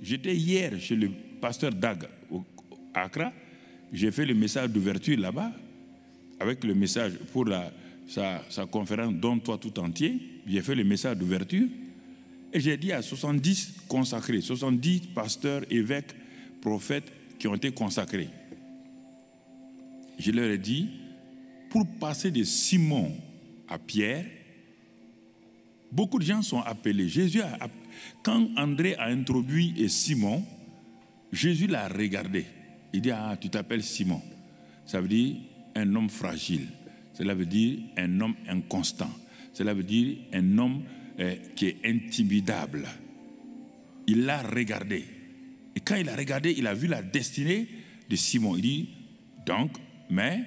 J'étais hier chez le pasteur Dag à Accra. J'ai fait le message d'ouverture là-bas avec le message pour la, sa, sa conférence Donne-toi tout entier. J'ai fait le message d'ouverture et j'ai dit à 70 consacrés, 70 pasteurs, évêques, prophètes qui ont été consacrés. Je leur ai dit, pour passer de Simon à Pierre, beaucoup de gens sont appelés. Jésus quand André a introduit Simon, Jésus l'a regardé. Il dit, ah, tu t'appelles Simon. Ça veut dire un homme fragile. Cela veut dire un homme inconstant. Cela veut dire un homme euh, qui est intimidable. Il l'a regardé. Et quand il a regardé, il a vu la destinée de Simon. Il dit, donc, mais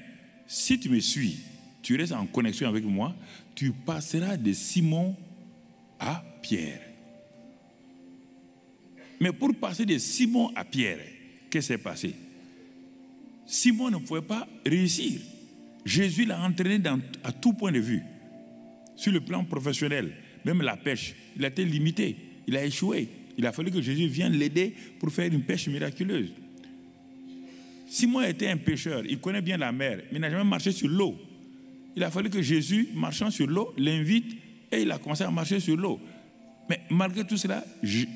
si tu me suis, tu restes en connexion avec moi, tu passeras de Simon à Pierre. Mais pour passer de Simon à Pierre, qu'est-ce qui s'est passé? Simon ne pouvait pas réussir. Jésus l'a entraîné à tout point de vue. Sur le plan professionnel, même la pêche, il a été limité, il a échoué. Il a fallu que Jésus vienne l'aider pour faire une pêche miraculeuse. Simon était un pêcheur, il connaît bien la mer, mais il n'a jamais marché sur l'eau. Il a fallu que Jésus, marchant sur l'eau, l'invite et il a commencé à marcher sur l'eau. Mais malgré tout cela,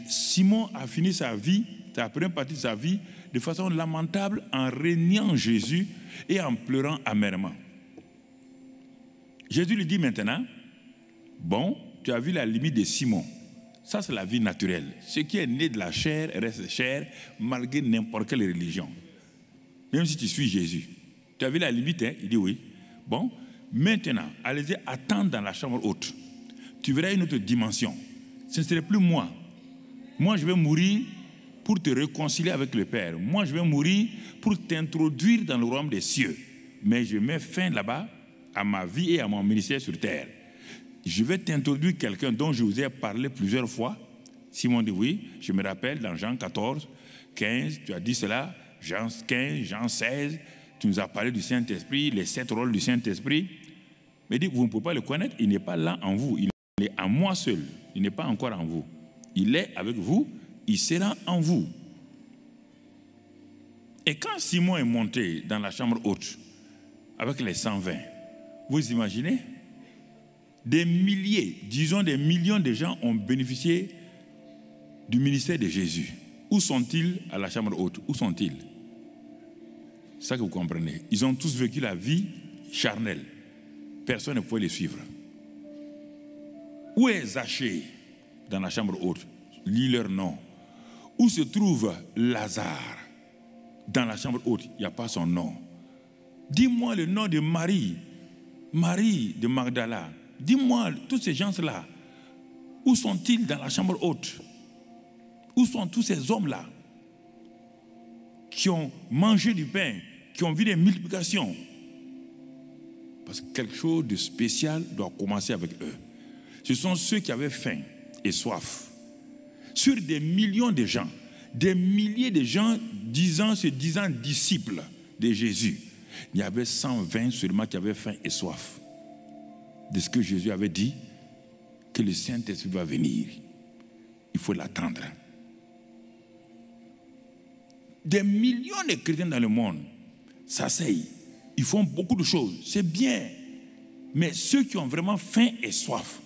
Simon a fini sa vie, la première partie de sa vie, de façon lamentable en régnant Jésus et en pleurant amèrement. Jésus lui dit maintenant, bon, tu as vu la limite de Simon. Ça, c'est la vie naturelle. Ce qui est né de la chair reste chair, malgré n'importe quelle religion. Même si tu suis Jésus. Tu as vu la limite, hein? Il dit oui. Bon, maintenant, allez-y, attends dans la chambre haute. Tu verras une autre dimension ce ne serait plus moi. Moi, je vais mourir pour te réconcilier avec le Père. Moi, je vais mourir pour t'introduire dans le royaume des cieux. Mais je mets fin là-bas à ma vie et à mon ministère sur terre. Je vais t'introduire quelqu'un dont je vous ai parlé plusieurs fois. Simon dit oui, je me rappelle dans Jean 14, 15, tu as dit cela, Jean 15, Jean 16, tu nous as parlé du Saint-Esprit, les sept rôles du Saint-Esprit. Mais vous ne pouvez pas le connaître, il n'est pas là en vous, est à moi seul il n'est pas encore en vous. Il est avec vous, il sera en vous. Et quand Simon est monté dans la chambre haute avec les 120, vous imaginez? Des milliers, disons des millions de gens ont bénéficié du ministère de Jésus. Où sont-ils à la chambre haute? Où sont-ils? C'est ça que vous comprenez. Ils ont tous vécu la vie charnelle. Personne ne pouvait les suivre. Où est Zachée dans la chambre haute Lis leur nom. Où se trouve Lazare? Dans la chambre haute Il n'y a pas son nom. Dis-moi le nom de Marie, Marie de Magdala. Dis-moi tous ces gens-là. Où sont-ils dans la chambre haute? Où sont tous ces hommes-là? Qui ont mangé du pain, qui ont vu des multiplications Parce que quelque chose de spécial doit commencer avec eux ce sont ceux qui avaient faim et soif. Sur des millions de gens, des milliers de gens disant, se disant disciples de Jésus, il y avait 120 seulement qui avaient faim et soif de ce que Jésus avait dit, que le Saint-Esprit va venir. Il faut l'attendre. Des millions de chrétiens dans le monde s'asseyent. Ils font beaucoup de choses. C'est bien. Mais ceux qui ont vraiment faim et soif,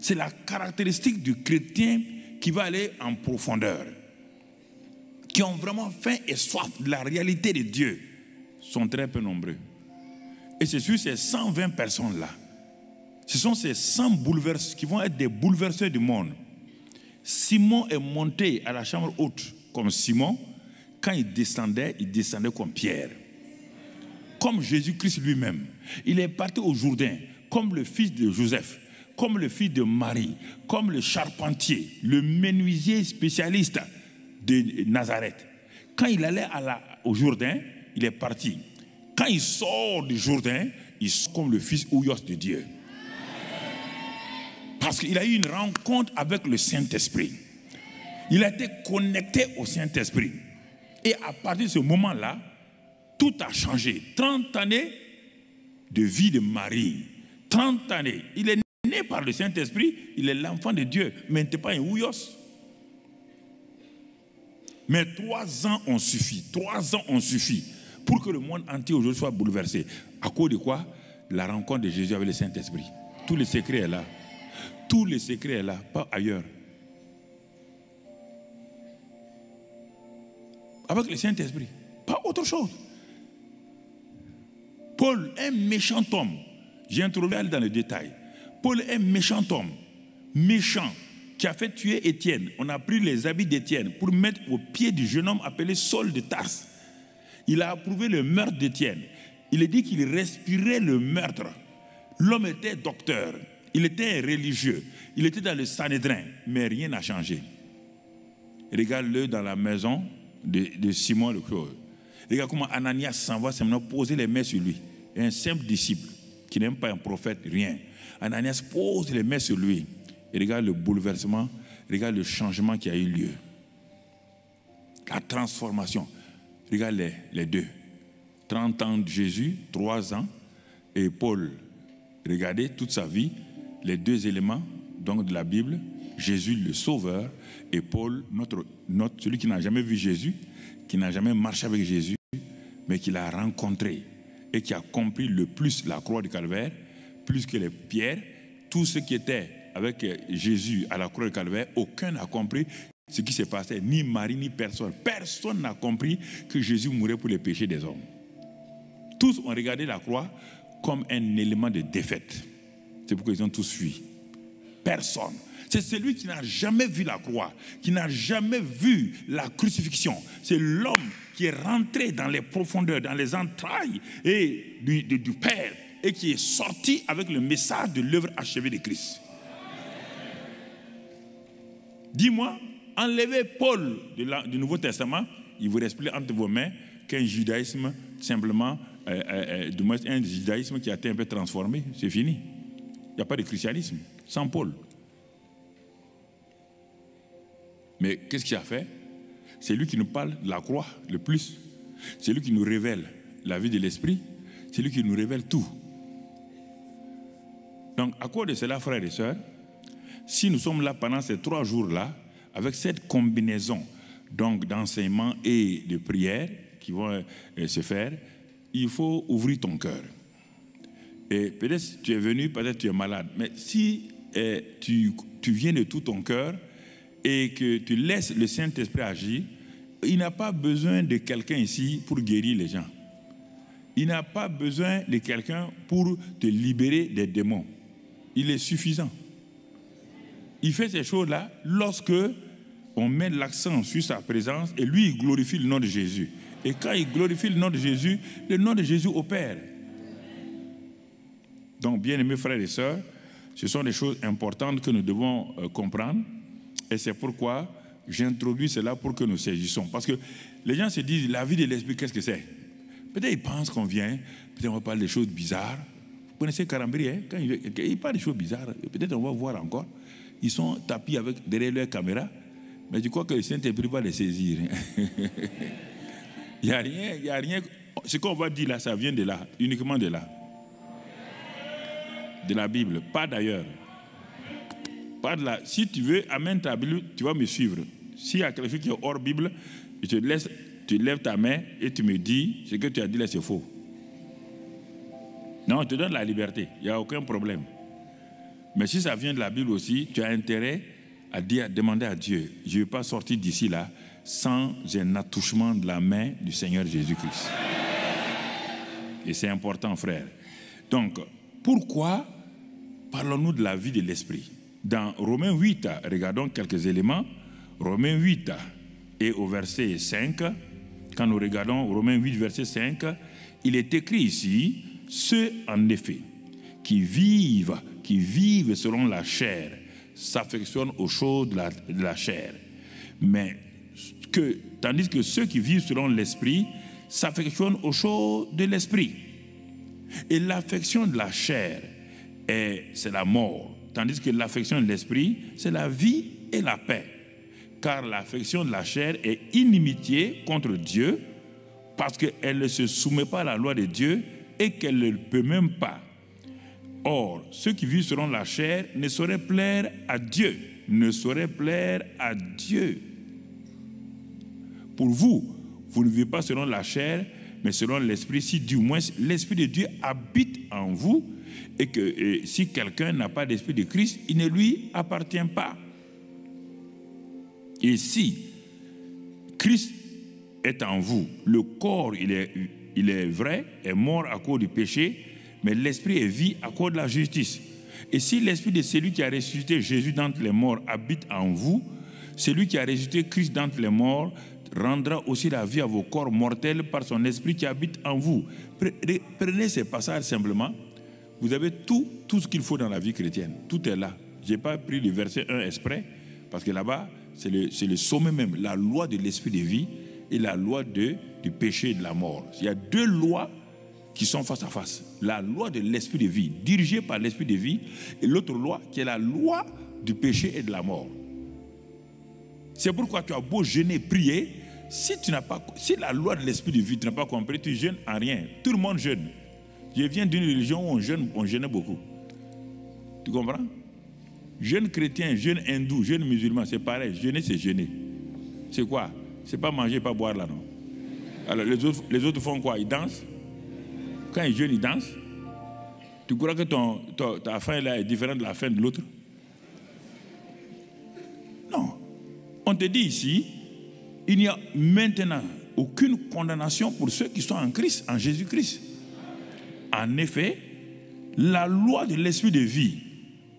c'est la caractéristique du chrétien qui va aller en profondeur, qui ont vraiment faim et soif de la réalité de Dieu, sont très peu nombreux. Et c'est sur ces 120 personnes-là, ce sont ces 100 bouleverseurs qui vont être des bouleverseurs du monde. Simon est monté à la chambre haute comme Simon. Quand il descendait, il descendait comme Pierre. Comme Jésus-Christ lui-même. Il est parti au Jourdain comme le fils de Joseph comme le fils de Marie, comme le charpentier, le menuisier spécialiste de Nazareth. Quand il allait au Jourdain, il est parti. Quand il sort du Jourdain, il sort comme le fils Ouyos de Dieu. Parce qu'il a eu une rencontre avec le Saint-Esprit. Il a été connecté au Saint-Esprit. Et à partir de ce moment-là, tout a changé. 30 années de vie de Marie. 30 années. Il est par le Saint-Esprit, il est l'enfant de Dieu, mais n'était pas un ouillos. Mais trois ans ont suffi, trois ans ont suffi pour que le monde entier aujourd'hui soit bouleversé. À cause de quoi? La rencontre de Jésus avec le Saint-Esprit. Tous les secrets est là. Tous les secrets est là, pas ailleurs. Avec le Saint-Esprit, pas autre chose. Paul, un méchant homme, j'ai introduit dans le détail. Paul est un méchant homme, méchant, qui a fait tuer Étienne. On a pris les habits d'Étienne pour mettre au pied du jeune homme appelé Saul de Tarse. Il a approuvé le meurtre d'Étienne. Il a dit qu'il respirait le meurtre. L'homme était docteur, il était religieux, il était dans le Sanhédrin, mais rien n'a changé. Regarde-le dans la maison de, Simon le Croix. Regarde comment Ananias s'en va simplement poser les mains sur lui. Un simple disciple qui n'aime pas un prophète, rien. Ananias pose les mains sur lui. Et regarde le bouleversement, regarde le changement qui a eu lieu. La transformation. Regarde les, deux. 30 ans de Jésus, 3 ans, et Paul, regardez toute sa vie, les deux éléments donc de la Bible, Jésus le Sauveur et Paul, notre, notre, celui qui n'a jamais vu Jésus, qui n'a jamais marché avec Jésus, mais qui l'a rencontré et qui a compris le plus la croix du calvaire, plus que les pierres, tout ce qui était avec Jésus à la croix du calvaire, aucun n'a compris ce qui s'est passé, ni Marie, ni personne. Personne n'a compris que Jésus mourait pour les péchés des hommes. Tous ont regardé la croix comme un élément de défaite. C'est pourquoi ils ont tous fui. Personne. C'est celui qui n'a jamais vu la croix, qui n'a jamais vu la crucifixion. C'est l'homme qui est rentré dans les profondeurs, dans les entrailles et du, Père et qui est sorti avec le message de l'œuvre achevée de Christ. Dis-moi, enlevez Paul du Nouveau Testament, il vous reste plus entre vos mains qu'un judaïsme simplement, euh, euh, euh, un judaïsme qui a été un peu transformé. C'est fini. Il n'y a pas de christianisme sans Paul. Mais qu'est-ce qu'il a fait? C'est lui qui nous parle de la croix le plus. C'est lui qui nous révèle la vie de l'esprit. C'est lui qui nous révèle tout. Donc, à cause de cela, frères et sœurs, si nous sommes là pendant ces trois jours-là, avec cette combinaison donc d'enseignement et de prière qui vont euh, se faire, il faut ouvrir ton cœur. Et peut-être tu es venu, peut-être tu es malade, mais si euh, tu viens de tout ton cœur, et que tu laisses le Saint-Esprit agir, il n'a pas besoin de quelqu'un ici pour guérir les gens. Il n'a pas besoin de quelqu'un pour te libérer des démons. Il est suffisant. Il fait ces choses-là lorsque on met l'accent sur sa présence et lui, il glorifie le nom de Jésus. Et quand il glorifie le nom de Jésus, le nom de Jésus opère. Donc, bien aimés frères et sœurs, ce sont des choses importantes que nous devons euh, comprendre. Et c'est pourquoi j'introduis cela pour que nous saisissons. Parce que les gens se disent, la vie de l'esprit, qu'est-ce que c'est? Peut-être ils pensent qu'on vient, peut-être on va parler des choses bizarres. Vous connaissez Carambri, hein? quand il, il parle des choses bizarres, peut-être on va voir encore. Ils sont tapis avec, derrière leur caméra, mais je crois que le Saint-Esprit va les saisir. il n'y a rien, il n'y a rien. Ce qu'on va dire là, ça vient de là, uniquement de là. De la Bible, pas d'ailleurs. Si tu veux, amène ta Bible, tu vas me suivre. S'il y a quelque chose qui est hors Bible, tu lèves ta main et tu me dis ce que tu as dit là, c'est faux. Non, je te donne la liberté, il n'y a aucun problème. Mais si ça vient de la Bible aussi, tu as intérêt à, dire, demander à Dieu, je ne vais pas sortir d'ici là sans un attouchement de la main du Seigneur Jésus-Christ. Et c'est important, frère. Donc, pourquoi parlons-nous de la vie de l'esprit? Dans Romains 8, regardons quelques éléments. Romains 8 et au verset 5, quand nous regardons Romains 8, verset 5, il est écrit ici, ceux en effet qui vivent, qui vivent selon la chair, s'affectionnent aux choses de la, chair. Mais que, tandis que ceux qui vivent selon l'esprit s'affectionnent aux choses de l'esprit. Et l'affection de la chair, c'est la mort. Tandis que l'affection de l'esprit, c'est la vie et la paix. Car l'affection de la chair est inimitié contre Dieu parce qu'elle ne se soumet pas à la loi de Dieu et qu'elle ne peut même pas. Or, ceux qui vivent selon la chair ne sauraient plaire à Dieu, ne sauraient plaire à Dieu. Pour vous, vous ne vivez pas selon la chair, mais selon l'esprit, si du moins l'esprit de Dieu habite en vous, et que si quelqu'un n'a pas d'esprit de Christ, il ne lui appartient pas. Et si Christ est en vous, le corps, il est, il est vrai, est mort à cause du péché, mais l'esprit est vie à cause de la justice. Et si l'esprit de celui qui a ressuscité Jésus d'entre les morts habite en vous, celui qui a ressuscité Christ d'entre les morts rendra aussi la vie à vos corps mortels par son esprit qui habite en vous. Prenez ces passages simplement. Vous avez tout, tout ce qu'il faut dans la vie chrétienne. Tout est là. Je n'ai pas pris le verset 1 exprès, parce que là-bas, c'est le, le, sommet même, la loi de l'esprit de vie et la loi de, du péché et de la mort. Il y a deux lois qui sont face à face. La loi de l'esprit de vie, dirigée par l'esprit de vie, et l'autre loi qui est la loi du péché et de la mort. C'est pourquoi tu as beau jeûner, prier, si tu pas, si la loi de l'esprit de vie, tu n'as pas compris, tu jeûnes en rien. Tout le monde jeûne. Je viens d'une religion où on jeûne, on jeûne beaucoup. Tu comprends? Jeune chrétien, jeune hindou, jeune musulman, c'est pareil. Jeûner, c'est jeûner. C'est quoi? C'est pas manger, pas boire là, non Alors les autres, font quoi? Ils dansent? Quand ils jeûnent, ils dansent? Tu crois que ta là est différente de la faim de l'autre? Non. On te dit ici, il n'y a maintenant aucune condamnation pour ceux qui sont en Christ, en Jésus-Christ. En effet, la loi de l'esprit de vie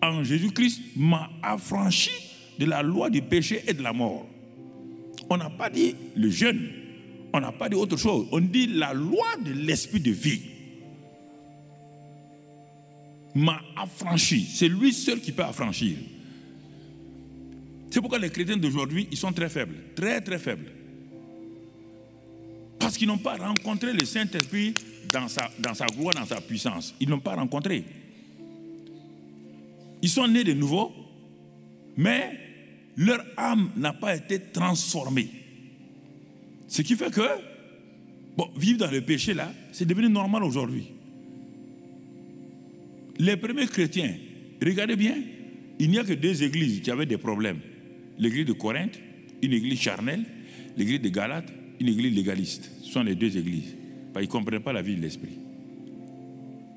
en Jésus-Christ m'a affranchi de la loi du péché et de la mort. On n'a pas dit le jeûne, on n'a pas dit autre chose. On dit la loi de l'esprit de vie m'a affranchi. C'est lui seul qui peut affranchir. C'est pourquoi les chrétiens d'aujourd'hui, ils sont très faibles, très très faibles. Parce qu'ils n'ont pas rencontré le Saint-Esprit dans sa, dans gloire, dans sa puissance. Ils n'ont pas rencontré. Ils sont nés de nouveau, mais leur âme n'a pas été transformée. Ce qui fait que, bon, vivre dans le péché là, c'est devenu normal aujourd'hui. Les premiers chrétiens, regardez bien, il n'y a que deux églises qui avaient des problèmes. L'église de Corinthe, une église charnelle, l'église de Galate, une église légaliste. Ce sont les deux églises. Ils ne comprennent pas la vie de l'esprit.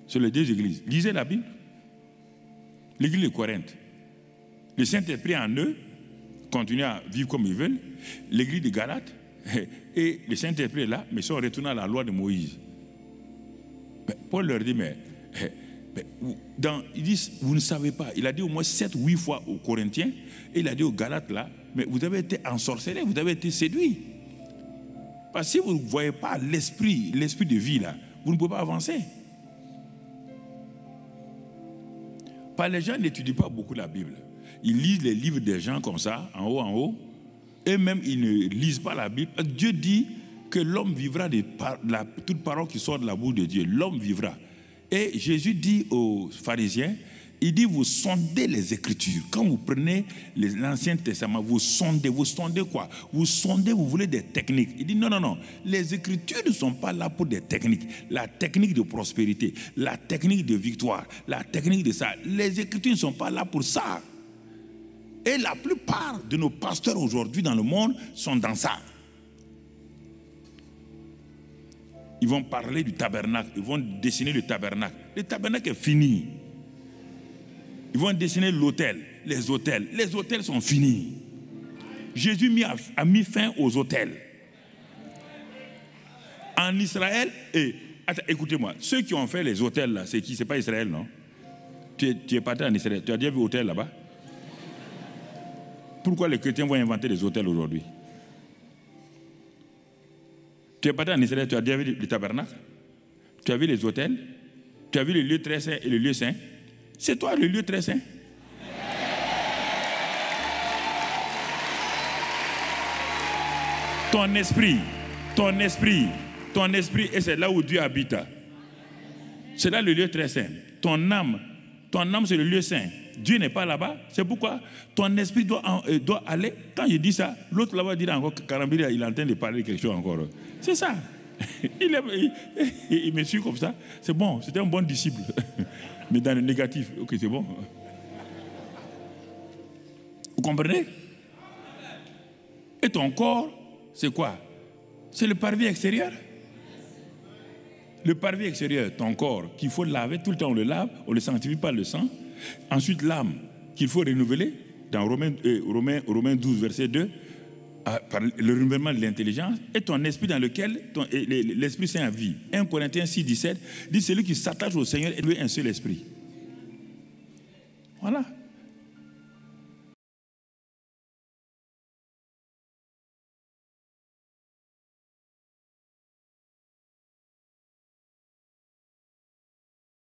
Sont les deux églises. Lisez la Bible l'église de Corinthe. Le Saint-Esprit en eux continue à vivre comme ils veulent. L'église de Galate, et le Saint-Esprit est là, mais sont retournés à la loi de Moïse. Paul leur dit, mais, ils disent, vous ne savez pas. Il a dit au moins 7 8 fois aux Corinthiens, et il a dit aux Galates là, mais vous avez été ensorcelés, vous avez été séduits. Parce que si vous ne voyez pas l'esprit, l'esprit de vie là, vous ne pouvez pas avancer. les gens n'étudient pas beaucoup la Bible. Ils lisent les livres des gens comme ça, en haut, en haut. Et même, ils ne lisent pas la Bible. Dieu dit que l'homme vivra de toute parole qui sort de la bouche de Dieu. L'homme vivra. Et Jésus dit aux pharisiens, il dit, vous sondez les Écritures. Quand vous prenez l'Ancien Testament, vous sondez. Vous sondez quoi? Vous sondez, vous voulez des techniques. Il dit, non, non, non. Les Écritures ne sont pas là pour des techniques. La technique de prospérité, la technique de victoire, la technique de ça. Les Écritures ne sont pas là pour ça. Et la plupart de nos pasteurs aujourd'hui dans le monde sont dans ça. Ils vont parler du tabernacle, ils vont dessiner le tabernacle. Le tabernacle est fini. Ils vont dessiner l'hôtel, les hôtels. Les hôtels sont finis. Jésus a, mis fin aux hôtels. En Israël, et écoutez-moi, ceux qui ont fait les hôtels là, c'est qui? C'est pas Israël, non? Tu es, parti en Israël. Tu as déjà vu hôtel là-bas? Pourquoi les chrétiens vont inventer des hôtels aujourd'hui? Tu es parti en Israël, tu as déjà vu le tabernacle? Tu as vu les hôtels? Tu as vu le lieu très saint et le lieu saint c'est toi le lieu très saint. Ton esprit, ton esprit, ton esprit, et c'est là où Dieu habite. C'est là le lieu très saint. Ton âme, ton âme c'est le lieu saint. Dieu n'est pas là-bas. C'est pourquoi ton esprit doit, euh, doit aller. Quand je dis ça, l'autre là-bas dit encore, Karambiri, il est en train de parler quelque chose encore. C'est ça. il, me suit comme ça. C'est bon, c'était un bon disciple. Mais dans le négatif, ok, c'est bon. Vous comprenez? Et ton corps, c'est quoi? C'est le parvis extérieur? Le parvis extérieur, ton corps, qu'il faut laver, tout le temps on le lave, on ne le sanctifie pas le sang. Ensuite, l'âme, qu'il faut renouveler, dans Romains, euh, Romains, 12, verset 2, par le renouvellement de l'intelligence, et ton esprit dans lequel l'Esprit Saint vit. 1 Corinthiens 6, 17 dit celui qui s'attache au Seigneur est lui un seul esprit. Voilà.